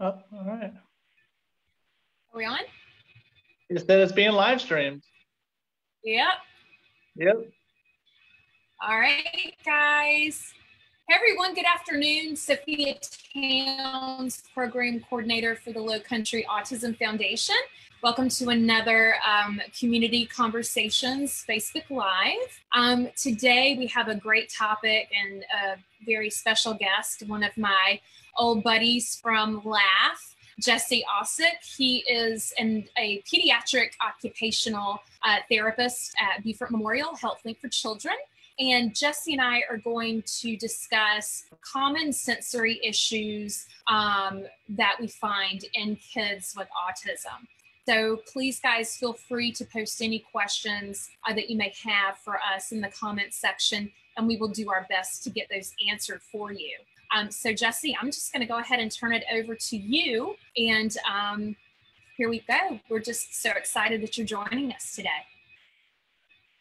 Oh, all right. Are we on? It said it's being live streamed. Yep. Yep. All right, guys. Hey everyone, good afternoon. Sophia Towns, Program Coordinator for the Lowcountry Autism Foundation. Welcome to another um, Community Conversations Facebook Live. Um, today we have a great topic and a very special guest, one of my old buddies from Laugh, Jesse Ossick. He is an, a pediatric occupational uh, therapist at Beaufort Memorial Health Link for Children. And Jesse and I are going to discuss common sensory issues um, that we find in kids with autism. So please, guys, feel free to post any questions uh, that you may have for us in the comments section, and we will do our best to get those answered for you. Um, so, Jesse, I'm just going to go ahead and turn it over to you. And um, here we go. We're just so excited that you're joining us today.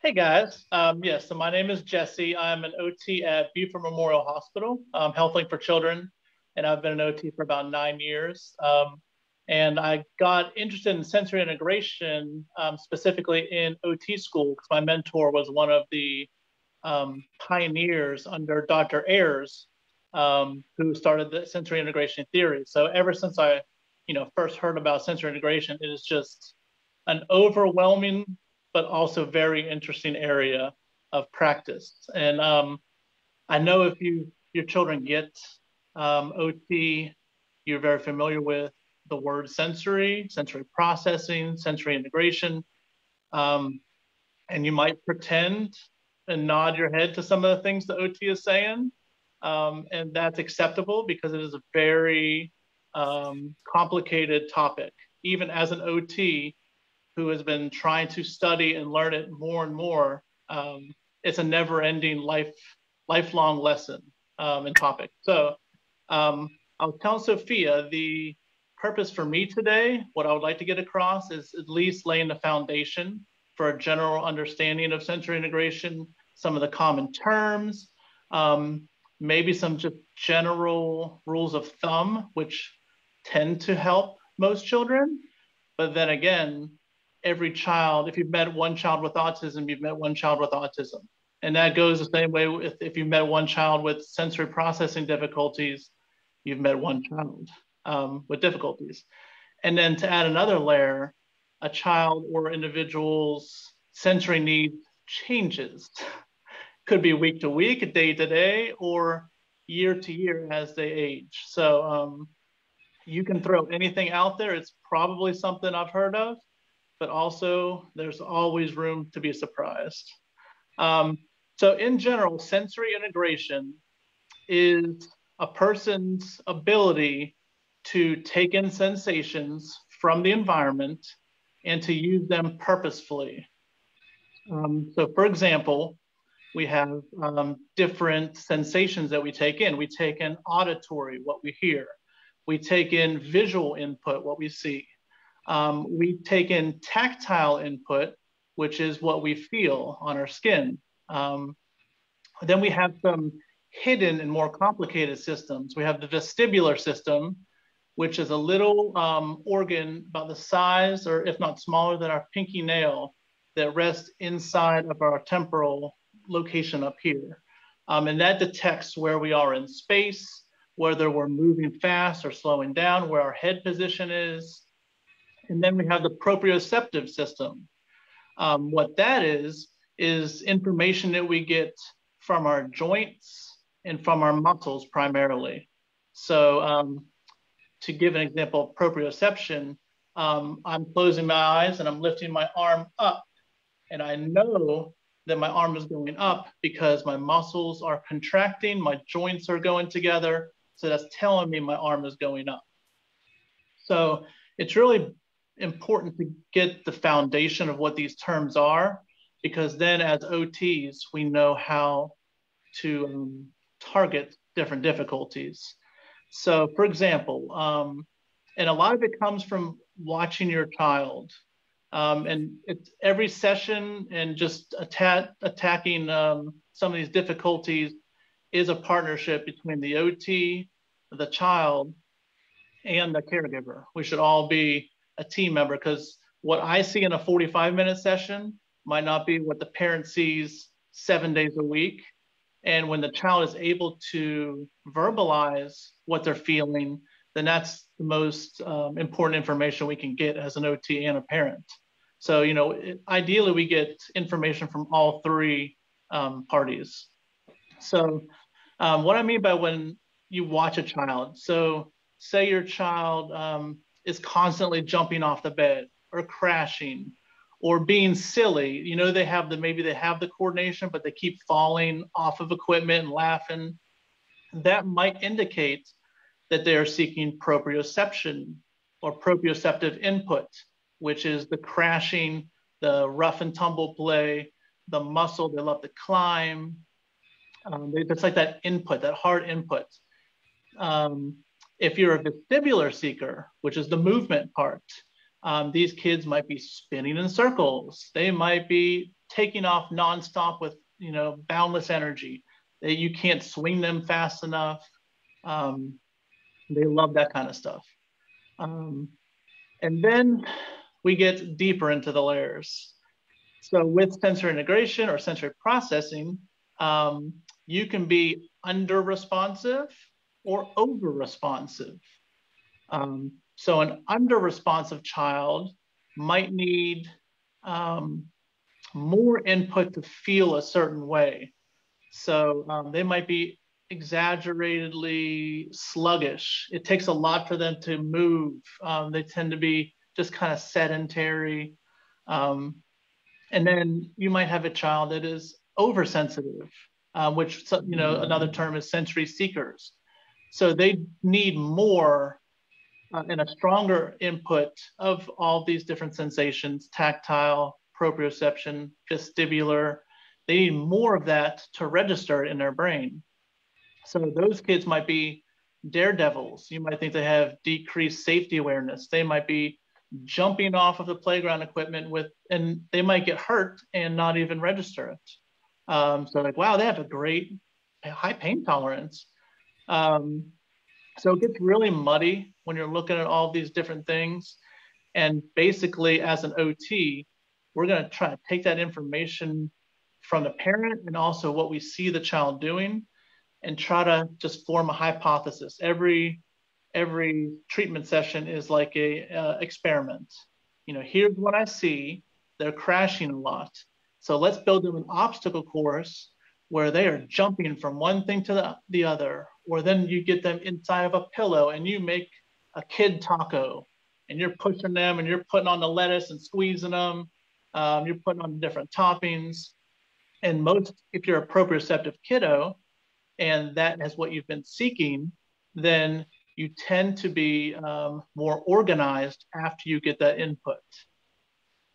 Hey guys, um, yes, so my name is Jesse. I'm an OT at Beaufort Memorial Hospital, um, HealthLink for Children, and I've been an OT for about nine years. Um, and I got interested in sensory integration, um, specifically in OT school, because my mentor was one of the um, pioneers under Dr. Ayres, um, who started the sensory integration theory. So ever since I, you know, first heard about sensory integration, it is just an overwhelming but also very interesting area of practice. And um, I know if you your children get um, OT, you're very familiar with the word sensory, sensory processing, sensory integration. Um, and you might pretend and nod your head to some of the things the OT is saying. Um, and that's acceptable because it is a very um, complicated topic. Even as an OT who has been trying to study and learn it more and more, um, it's a never ending life, lifelong lesson um, and topic. So um, I was telling Sophia the purpose for me today, what I would like to get across is at least laying the foundation for a general understanding of sensory integration, some of the common terms, um, maybe some just general rules of thumb, which tend to help most children. But then again, every child, if you've met one child with autism, you've met one child with autism. And that goes the same way with if you've met one child with sensory processing difficulties, you've met one child um, with difficulties. And then to add another layer, a child or individual's sensory need changes. Could be week to week, day to day, or year to year as they age. So um, you can throw anything out there. It's probably something I've heard of, but also there's always room to be surprised. Um, so in general, sensory integration is a person's ability to take in sensations from the environment and to use them purposefully. Um, so, for example, we have um, different sensations that we take in. We take in auditory, what we hear. We take in visual input, what we see. Um, we take in tactile input, which is what we feel on our skin. Um, then we have some hidden and more complicated systems. We have the vestibular system, which is a little um, organ about the size, or if not smaller than our pinky nail, that rests inside of our temporal location up here. Um, and that detects where we are in space, whether we're moving fast or slowing down, where our head position is. And then we have the proprioceptive system. Um, what that is, is information that we get from our joints and from our muscles primarily. So um, to give an example proprioception, um, I'm closing my eyes and I'm lifting my arm up. And I know that my arm is going up because my muscles are contracting, my joints are going together. So that's telling me my arm is going up. So it's really important to get the foundation of what these terms are, because then as OTs, we know how to um, target different difficulties. So, for example, um, and a lot of it comes from watching your child. Um, and it's every session and just atta- attacking um, some of these difficulties is a partnership between the OT, the child, and the caregiver. We should all be a team member because what I see in a 45 minute session might not be what the parent sees seven days a week. And when the child is able to verbalize what they're feeling, then that's the most um, important information we can get as an OT and a parent. So, you know, ideally we get information from all three um, parties. So, um, what I mean by when you watch a child, so say your child um, is constantly jumping off the bed or crashing or being silly, you know, they have the maybe they have the coordination, but they keep falling off of equipment and laughing. That might indicate that they are seeking proprioception or proprioceptive input which is the crashing, the rough and tumble play, the muscle. They love to climb. Um, it's like that input, that hard input. Um, if you're a vestibular seeker, which is the movement part, um, these kids might be spinning in circles. They might be taking off nonstop with you know boundless energy. They, you can't swing them fast enough. Um, they love that kind of stuff. Um, and then we get deeper into the layers. So with sensor integration or sensory processing, um, you can be under responsive or over responsive. Um, so an under responsive child might need um, more input to feel a certain way. So um, they might be exaggeratedly sluggish. It takes a lot for them to move. Um, they tend to be just kind of sedentary. Um, and then you might have a child that is oversensitive, uh, which you know another term is sensory seekers. So they need more uh, and a stronger input of all these different sensations: tactile, proprioception, vestibular. They need more of that to register in their brain. So those kids might be daredevils. You might think they have decreased safety awareness. They might be jumping off of the playground equipment with, and they might get hurt and not even register it. Um, so like, wow, they have a great high pain tolerance. Um, so it gets really muddy when you're looking at all these different things. And basically, as an OT, we're going to try to take that information from the parent and also what we see the child doing and try to just form a hypothesis. Every every treatment session is like a uh, experiment. You know, here's what I see. They're crashing a lot. So let's build them an obstacle course where they are jumping from one thing to the, the other. Or then you get them inside of a pillow and you make a kid taco and you're pushing them and you're putting on the lettuce and squeezing them. Um, you're putting on different toppings. And most, if you're a proprioceptive kiddo and that is what you've been seeking, then you tend to be um, more organized after you get that input.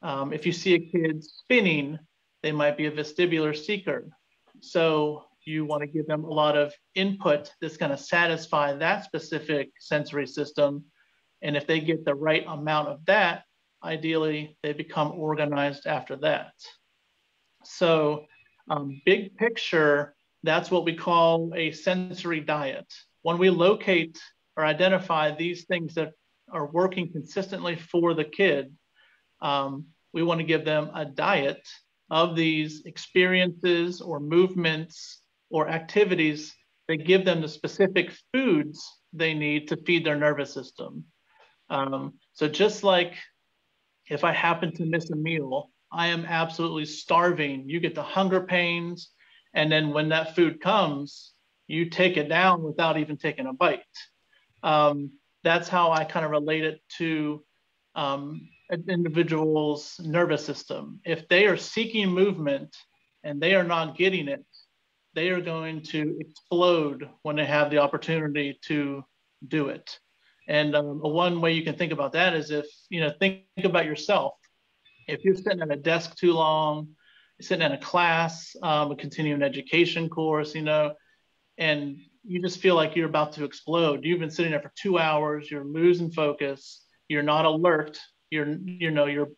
Um, if you see a kid spinning, they might be a vestibular seeker. So you want to give them a lot of input that's going to satisfy that specific sensory system. And if they get the right amount of that, ideally they become organized after that. So um, big picture, that's what we call a sensory diet. When we locate or identify these things that are working consistently for the kid, um, we want to give them a diet of these experiences or movements or activities that give them the specific foods they need to feed their nervous system. Um, so just like if I happen to miss a meal, I am absolutely starving. You get the hunger pains. And then when that food comes, you take it down without even taking a bite um, that's how I kind of relate it to um, an individual's nervous system. If they are seeking movement and they are not getting it, they are going to explode when they have the opportunity to do it. And um, one way you can think about that is if, you know, think about yourself. If you're sitting at a desk too long, sitting in a class, um, a continuing education course, you know, and you just feel like you're about to explode. You've been sitting there for two hours, you're losing focus, you're not alert, you're, you know, your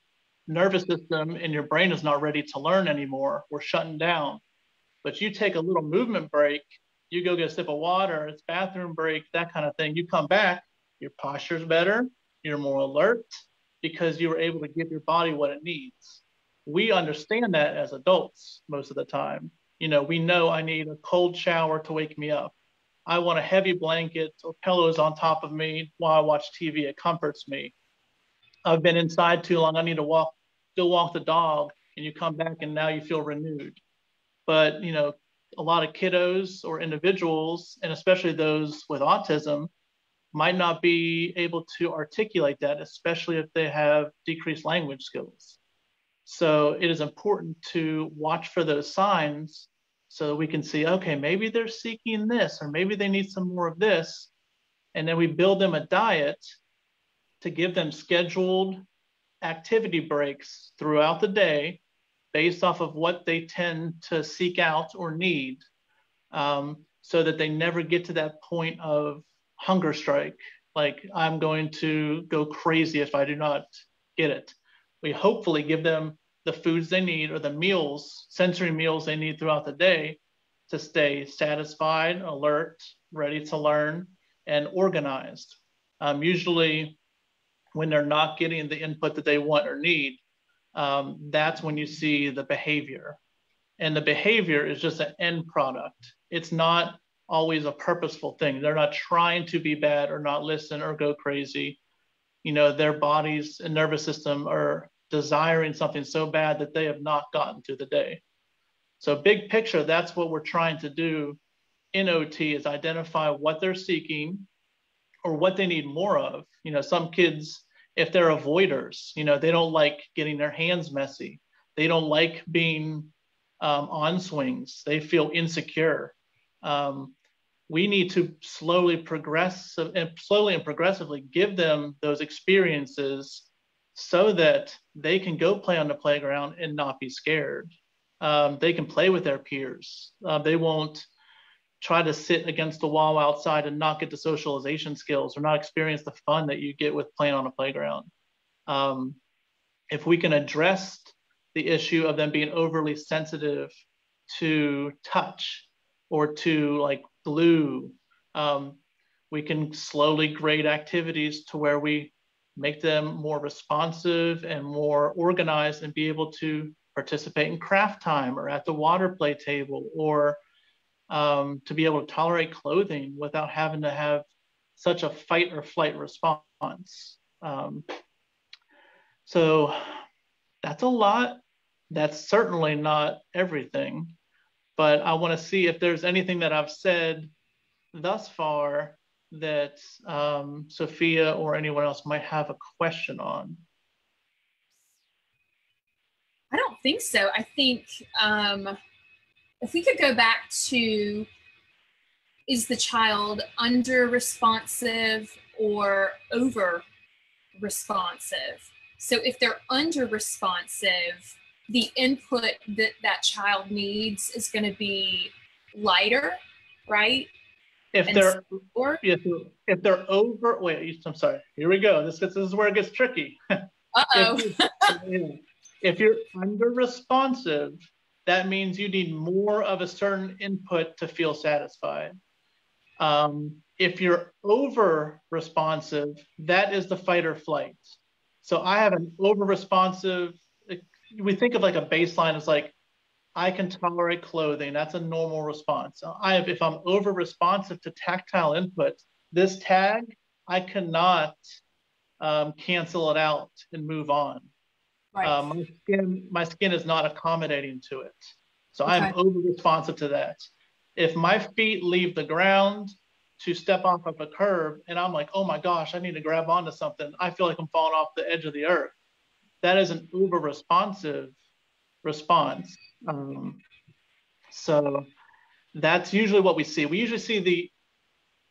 nervous system and your brain is not ready to learn anymore. We're shutting down. But you take a little movement break, you go get a sip of water, it's bathroom break, that kind of thing. You come back, your posture's better, you're more alert because you were able to give your body what it needs. We understand that as adults most of the time. You know, we know I need a cold shower to wake me up. I want a heavy blanket or pillows on top of me while I watch TV. It comforts me. I've been inside too long. I need to walk, go walk the dog, and you come back and now you feel renewed. But you know, a lot of kiddos or individuals, and especially those with autism, might not be able to articulate that, especially if they have decreased language skills. So it is important to watch for those signs so we can see, okay, maybe they're seeking this, or maybe they need some more of this. And then we build them a diet to give them scheduled activity breaks throughout the day based off of what they tend to seek out or need um, so that they never get to that point of hunger strike like i'm going to go crazy if i do not get it we hopefully give them the foods they need or the meals sensory meals they need throughout the day to stay satisfied alert ready to learn and organized um, usually when they're not getting the input that they want or need um, that's when you see the behavior. And the behavior is just an end product. It's not always a purposeful thing. They're not trying to be bad or not listen or go crazy. You know, their bodies and nervous system are desiring something so bad that they have not gotten through the day. So, big picture, that's what we're trying to do in OT is identify what they're seeking or what they need more of. You know, some kids if they're avoiders, you know, they don't like getting their hands messy. They don't like being um, on swings. They feel insecure. Um, we need to slowly progress and slowly and progressively give them those experiences so that they can go play on the playground and not be scared. Um, they can play with their peers. Uh, they won't try to sit against the wall outside and not get the socialization skills or not experience the fun that you get with playing on a playground. Um, if we can address the issue of them being overly sensitive to touch or to like glue, um, we can slowly grade activities to where we make them more responsive and more organized and be able to participate in craft time or at the water play table or um, to be able to tolerate clothing without having to have such a fight or flight response. Um, so that's a lot. That's certainly not everything, but I want to see if there's anything that I've said thus far that um, Sophia or anyone else might have a question on. I don't think so. I think um, if we could go back to is the child under responsive or over responsive? So if they're under responsive, the input that that child needs is going to be lighter, right? If and they're or, if, if they're over, wait, I'm sorry. Here we go. This, this is where it gets tricky. Uh oh. if, if you're under responsive, that means you need more of a certain input to feel satisfied. Um, if you're over responsive, that is the fight or flight. So I have an over responsive, we think of like a baseline as like, I can tolerate clothing. That's a normal response. I have, if I'm over responsive to tactile input, this tag, I cannot um, cancel it out and move on. Right. Um, my skin, my skin is not accommodating to it. So okay. I'm over responsive to that. If my feet leave the ground to step off of a curb and I'm like, oh my gosh, I need to grab onto something, I feel like I'm falling off the edge of the earth. That is an uber responsive response. Um, so that's usually what we see. We usually see the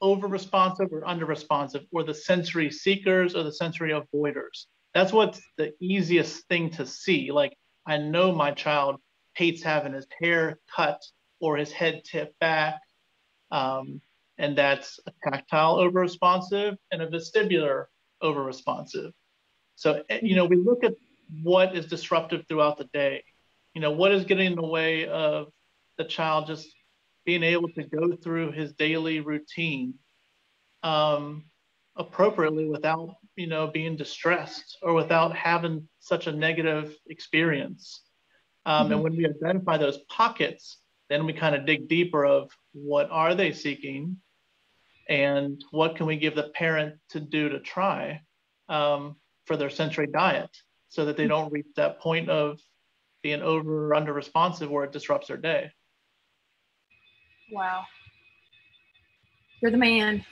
over responsive or under responsive, or the sensory seekers or the sensory avoiders that's what's the easiest thing to see. Like I know my child hates having his hair cut or his head tipped back. Um, and that's a tactile over responsive and a vestibular over responsive. So, eh, you know, we look at what is disruptive throughout the day. You know, what is getting in the way of the child just being able to go through his daily routine. Um, appropriately without you know being distressed or without having such a negative experience um, mm-hmm. and when we identify those pockets then we kind of dig deeper of what are they seeking and what can we give the parent to do to try um, for their sensory diet so that they don't reach that point of being over or under responsive where it disrupts their day wow you're the man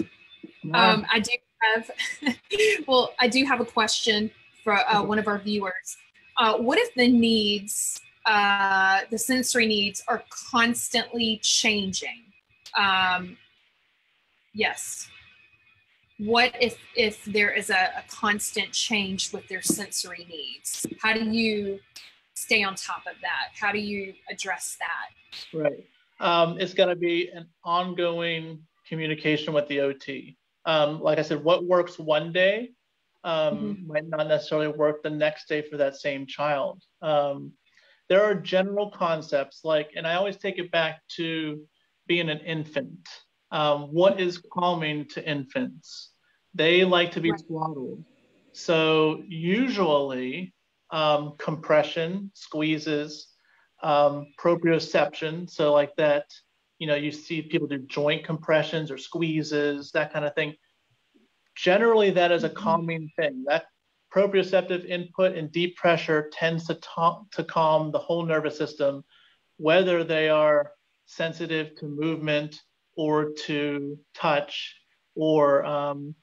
um, i do have well i do have a question for uh, one of our viewers uh, what if the needs uh, the sensory needs are constantly changing. Um, yes. What if if there is a, a constant change with their sensory needs? How do you stay on top of that? How do you address that? Right. Um, it's got to be an ongoing communication with the OT. Um, like I said, what works one day um, mm-hmm. might not necessarily work the next day for that same child. Um, there are general concepts like, and I always take it back to being an infant. Um, what is calming to infants? They like to be swaddled. So usually um, compression, squeezes, um, proprioception. So like that, you know, you see people do joint compressions or squeezes, that kind of thing. Generally, that is a mm-hmm. calming thing. That proprioceptive input and deep pressure tends to, ta- to calm the whole nervous system, whether they are sensitive to movement or to touch or um,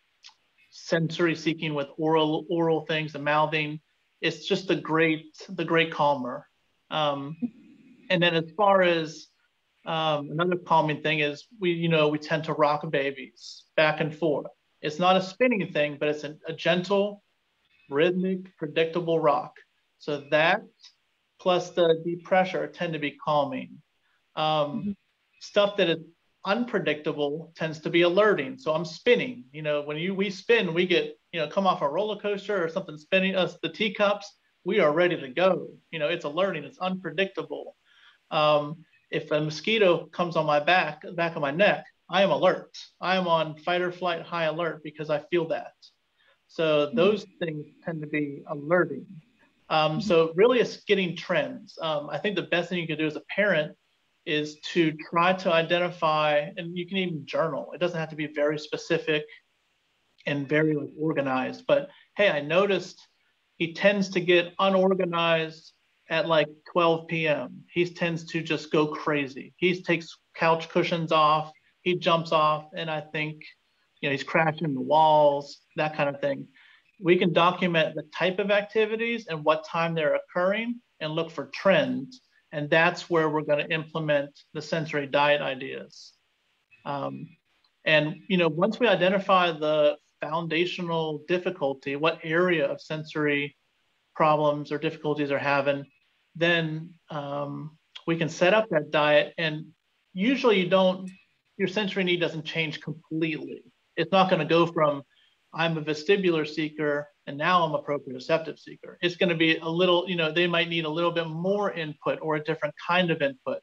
sensory seeking with oral oral things, the mouthing. It's just the great the great calmer. Um, and then as far as um, another calming thing is we you know we tend to rock babies back and forth. It's not a spinning thing, but it's a, a gentle rhythmic, predictable rock. So that plus the deep pressure tend to be calming. Um, mm-hmm. Stuff that is unpredictable tends to be alerting. So I'm spinning. You know, when you we spin, we get you know come off a roller coaster or something spinning us the teacups. We are ready to go. You know, it's alerting. It's unpredictable. Um, if a mosquito comes on my back, back of my neck, I am alert. I am on fight or flight high alert because I feel that. So hmm. those things tend to be alerting. Um, so really it's getting trends. Um, I think the best thing you can do as a parent is to try to identify, and you can even journal. It doesn't have to be very specific and very like, organized, but hey, I noticed he tends to get unorganized at like 12 p.m. He tends to just go crazy. He takes couch cushions off, he jumps off, and I think you know, he's crashing the walls, that kind of thing. We can document the type of activities and what time they're occurring and look for trends. And that's where we're going to implement the sensory diet ideas. Um, and, you know, once we identify the foundational difficulty, what area of sensory problems or difficulties are having, then um, we can set up that diet. And usually you don't, your sensory need doesn't change completely it's not going to go from I'm a vestibular seeker and now I'm a proprioceptive seeker. It's going to be a little, you know, they might need a little bit more input or a different kind of input.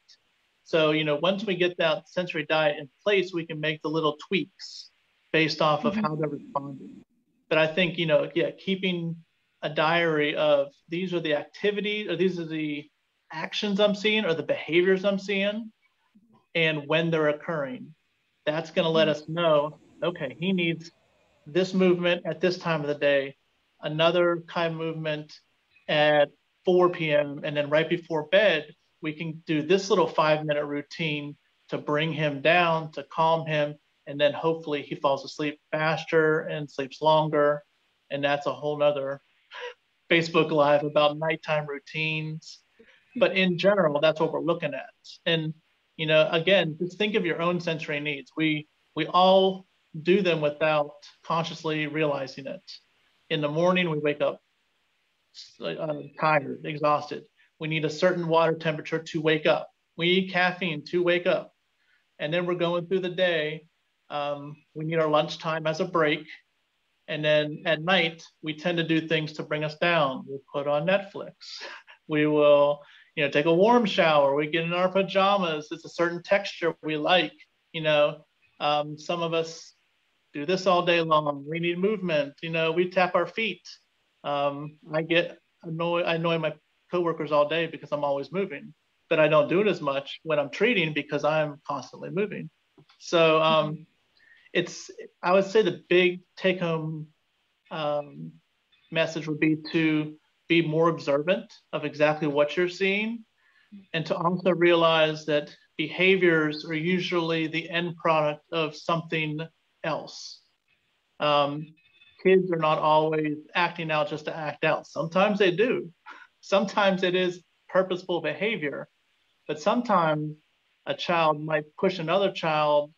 So, you know, once we get that sensory diet in place, we can make the little tweaks based off of mm-hmm. how they're responding. But I think, you know, yeah, keeping a diary of these are the activities or these are the actions I'm seeing or the behaviors I'm seeing and when they're occurring. That's going to let mm-hmm. us know okay, he needs this movement at this time of the day, another kind of movement at 4 p.m. And then right before bed, we can do this little five minute routine to bring him down, to calm him. And then hopefully he falls asleep faster and sleeps longer. And that's a whole nother Facebook Live about nighttime routines. But in general, that's what we're looking at. And, you know, again, just think of your own sensory needs. We, we all do them without consciously realizing it. In the morning, we wake up uh, tired, exhausted. We need a certain water temperature to wake up. We need caffeine to wake up. And then we're going through the day. Um, we need our lunchtime as a break. And then at night, we tend to do things to bring us down. We'll put on Netflix. We will, you know, take a warm shower. We get in our pajamas. It's a certain texture we like. You know, um, some of us do this all day long. We need movement. You know, we tap our feet. Um, I get annoy I annoy my coworkers all day because I'm always moving, but I don't do it as much when I'm treating because I'm constantly moving. So um. It's I would say the big take home um, message would be to be more observant of exactly what you're seeing and to also realize that behaviors are usually the end product of something else. Um, kids are not always acting out just to act out. Sometimes they do. Sometimes it is purposeful behavior, but sometimes a child might push another child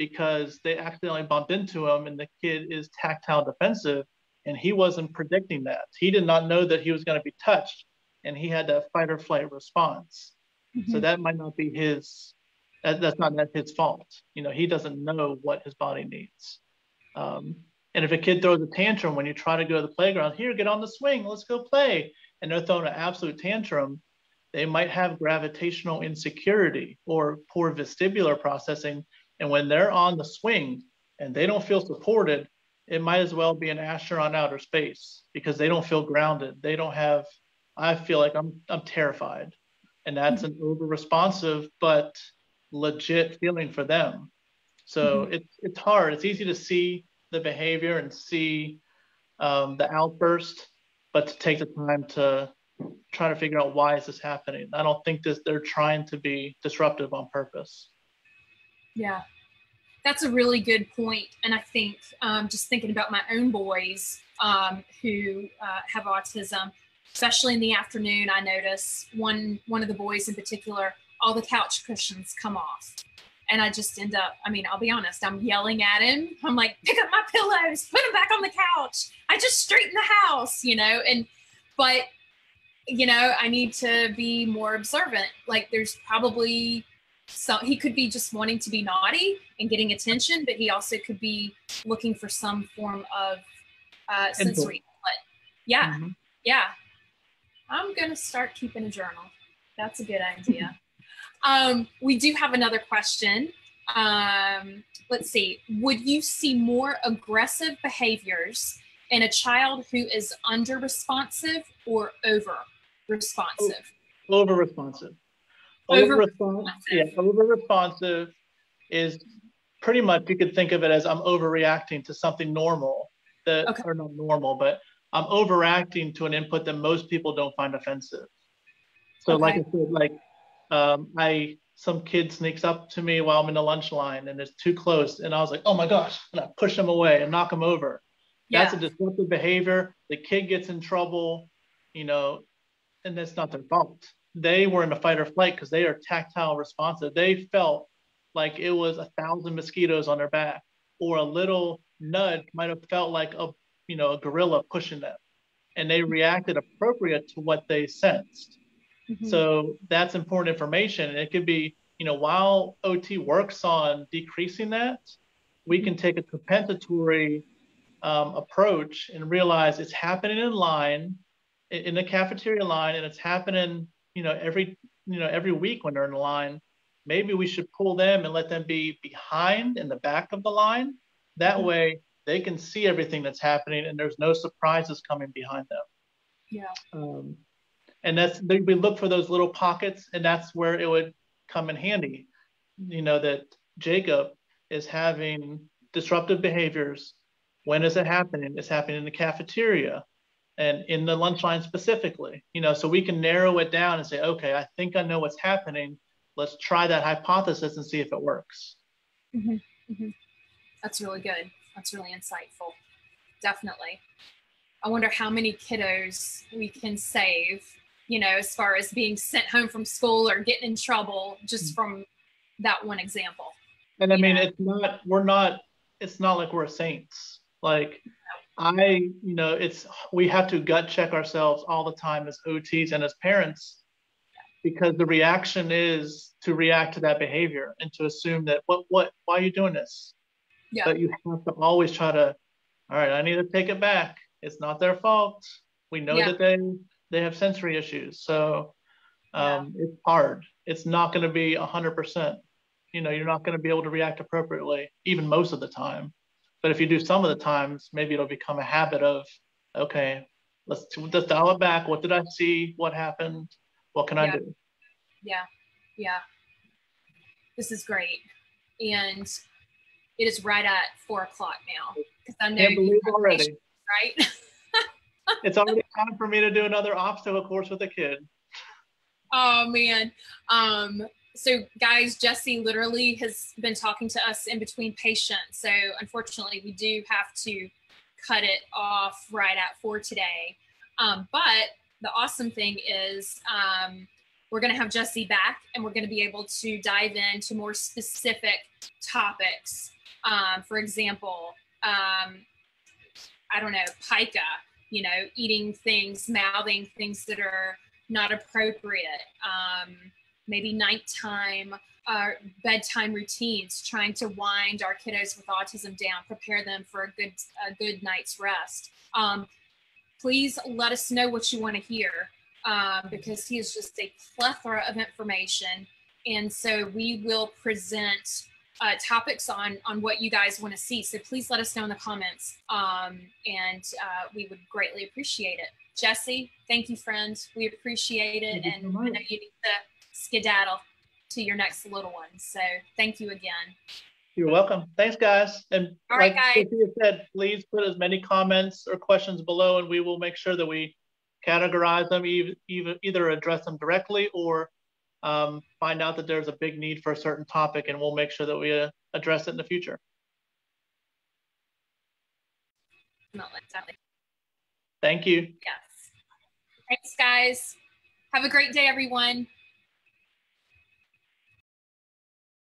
because they accidentally bumped into him and the kid is tactile defensive and he wasn't predicting that. He did not know that he was going to be touched and he had a fight or flight response. Mm-hmm. So that might not be his, that's not his fault. You know, he doesn't know what his body needs. Um, and if a kid throws a tantrum when you try to go to the playground, here, get on the swing, let's go play, and they're throwing an absolute tantrum, they might have gravitational insecurity or poor vestibular processing. And when they're on the swing and they don't feel supported, it might as well be an astronaut in outer space because they don't feel grounded. They don't have, I feel like I'm, I'm terrified. And that's an over responsive, but legit feeling for them. So mm-hmm. it's, it's hard. It's easy to see the behavior and see um, the outburst, but to take the time to try to figure out why is this happening. I don't think this they're trying to be disruptive on purpose. Yeah, that's a really good point. And I think um, just thinking about my own boys um, who uh, have autism, especially in the afternoon, I notice one one of the boys in particular, all the couch cushions come off and I just end up, I mean, I'll be honest, I'm yelling at him. I'm like, pick up my pillows, put them back on the couch. I just straighten the house, you know, and, but, you know, I need to be more observant. Like there's probably some, he could be just wanting to be naughty and getting attention, but he also could be looking for some form of uh, sensory input. Yeah. Mm-hmm. Yeah. I'm going to start keeping a journal. That's a good idea. Um, we do have another question. Um, let's see. Would you see more aggressive behaviors in a child who is under responsive or over responsive? Over responsive. Over. Yeah, over responsive is pretty much you could think of it as I'm overreacting to something normal that okay. or not normal, but I'm overreacting to an input that most people don't find offensive. So okay. like I said, like um, I some kid sneaks up to me while I'm in the lunch line and it's too close, and I was like, oh my gosh, and I push him away and knock him over. Yeah. That's a disruptive behavior. The kid gets in trouble, you know, and that's not their fault. They were in a fight or flight because they are tactile responsive. They felt like it was a thousand mosquitoes on their back, or a little nudge might have felt like a you know a gorilla pushing them, and they reacted appropriate to what they sensed. Mm-hmm. So that's important information. And it could be, you know, while OT works on decreasing that, we can take a compensatory um, approach and realize it's happening in line, in the cafeteria line, and it's happening, you know, every, you know, every week when they're in the line. Maybe we should pull them and let them be behind in the back of the line. That mm-hmm. way they can see everything that's happening and there's no surprises coming behind them. Yeah. Um, and that's we look for those little pockets and that's where it would come in handy you know that jacob is having disruptive behaviors when is it happening it's happening in the cafeteria and in the lunch line specifically you know so we can narrow it down and say okay i think i know what's happening let's try that hypothesis and see if it works mm-hmm. Mm-hmm. that's really good that's really insightful definitely i wonder how many kiddos we can save you know, as far as being sent home from school or getting in trouble just mm. from that one example. And I mean, know? it's not, we're not, it's not like we're saints. Like, I, you know, it's, we have to gut check ourselves all the time as OTs and as parents because the reaction is to react to that behavior and to assume that, what, what, why are you doing this? Yeah. But you have to always try to, all right, I need to take it back. It's not their fault. We know yeah. that they they have sensory issues. So um, yeah. it's hard. It's not going to be 100%. You know, you're not going to be able to react appropriately, even most of the time. But if you do some of the times, maybe it'll become a habit of, okay, let's let's dial it back. What did I see? What happened? What can yeah. I do? Yeah, yeah. This is great, and it is right at four o'clock now because I know Can't believe already. Right? it's already time for me to do another obstacle course with a kid. Oh man. Um, so guys, Jesse literally has been talking to us in between patients. So unfortunately, we do have to cut it off right at four today. Um, but the awesome thing is um, we're going to have Jesse back and we're going to be able to dive into more specific topics. Um, for example, um, I don't know, pica, you know, eating things, mouthing things that are not appropriate. Um, maybe nighttime, uh, bedtime routines, trying to wind our kiddos with autism down, prepare them for a good, a good night's rest. Um, please let us know what you want to hear um, because he is just a plethora of information. And so we will present uh, topics on on what you guys want to see. So please let us know in the comments, um, and uh, we would greatly appreciate it. Jesse, thank you, friends. We appreciate it, and I know you need to skedaddle to your next little one. So thank you again. You're welcome. Thanks, guys. And All like right, guys. Said, please put as many comments or questions below, and we will make sure that we categorize them, either, either address them directly or um, find out that there's a big need for a certain topic, and we'll make sure that we uh, address it in the future. Thank you. Yes. Thanks, guys. Have a great day, everyone.